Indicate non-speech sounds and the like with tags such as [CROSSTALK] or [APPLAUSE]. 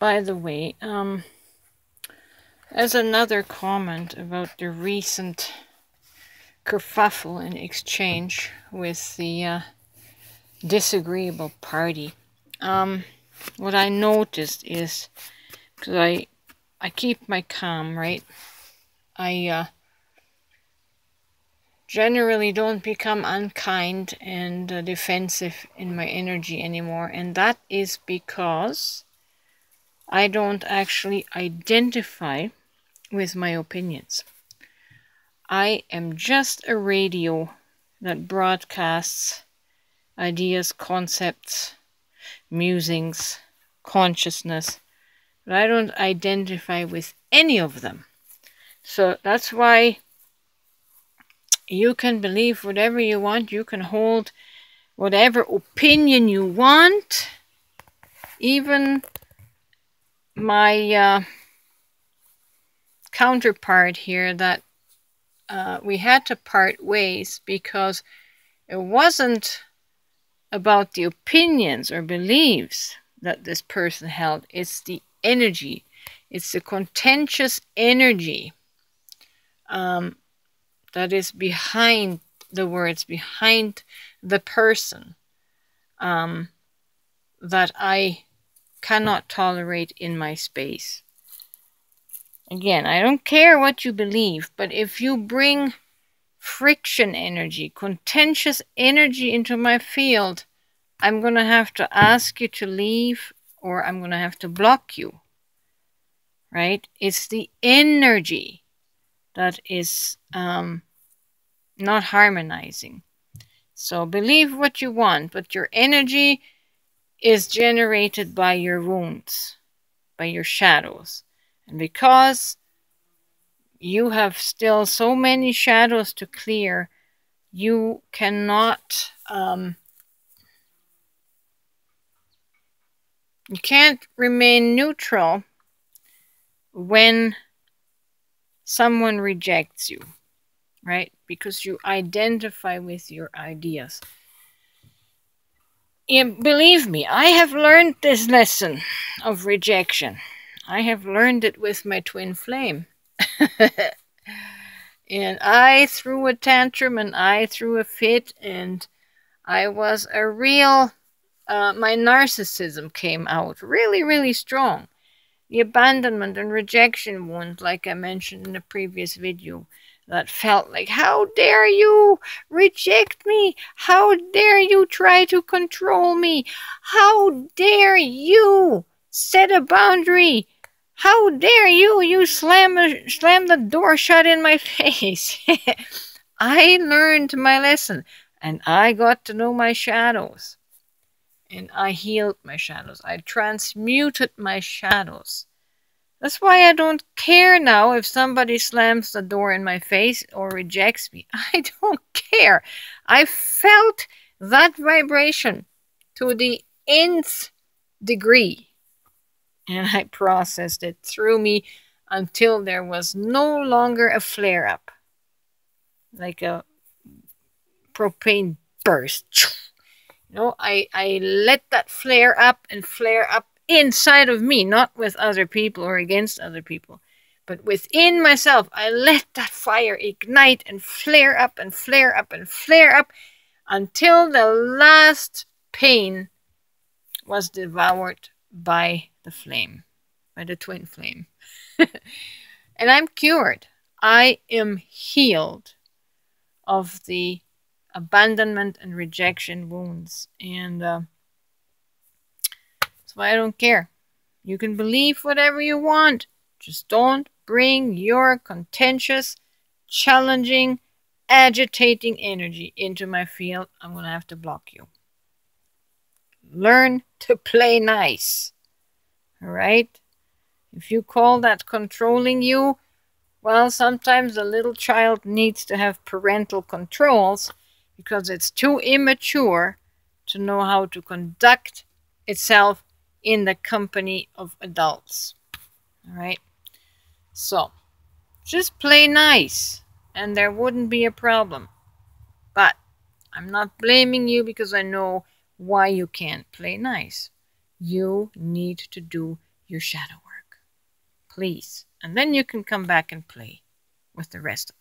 by the way, um, as another comment about the recent kerfuffle and exchange with the uh, disagreeable party, um, what I noticed is because I I keep my calm, right? I uh, generally don't become unkind and uh, defensive in my energy anymore, and that is because I don't actually identify with my opinions. I am just a radio that broadcasts ideas, concepts, musings, consciousness, but I don't identify with any of them. So that's why you can believe whatever you want, you can hold whatever opinion you want, even my uh, counterpart here that uh, we had to part ways because it wasn't about the opinions or beliefs that this person held, it's the energy, it's the contentious energy um, that is behind the words, behind the person um, that I cannot tolerate in my space. Again, I don't care what you believe, but if you bring friction energy, contentious energy into my field, I'm going to have to ask you to leave or I'm going to have to block you. Right? It's the energy that is um, not harmonizing. So believe what you want, but your energy is generated by your wounds, by your shadows. And because you have still so many shadows to clear, you cannot, um, you can't remain neutral when someone rejects you, right? Because you identify with your ideas. Believe me, I have learned this lesson of rejection. I have learned it with my twin flame. [LAUGHS] and I threw a tantrum and I threw a fit and I was a real, uh, my narcissism came out really, really strong. The abandonment and rejection wound, like I mentioned in the previous video, that felt like, how dare you reject me? How dare you try to control me? How dare you set a boundary? How dare you? You slam, slam the door shut in my [LAUGHS] face. [LAUGHS] I learned my lesson and I got to know my shadows. And I healed my shadows. I transmuted my shadows. That's why I don't care now if somebody slams the door in my face or rejects me. [LAUGHS] I don't care. I felt that vibration to the nth degree. And I processed it through me until there was no longer a flare up. Like a propane burst. You know, I, I let that flare up and flare up inside of me, not with other people or against other people, but within myself. I let that fire ignite and flare up and flare up and flare up until the last pain was devoured by the flame, by the twin flame. [LAUGHS] and I'm cured. I am healed of the abandonment and rejection wounds. And uh, I don't care. You can believe whatever you want. Just don't bring your contentious, challenging, agitating energy into my field. I'm going to have to block you. Learn to play nice. Alright? If you call that controlling you, well, sometimes a little child needs to have parental controls because it's too immature to know how to conduct itself in the company of adults. All right? So, just play nice and there wouldn't be a problem. But I'm not blaming you because I know why you can't play nice. You need to do your shadow work. Please. And then you can come back and play with the rest of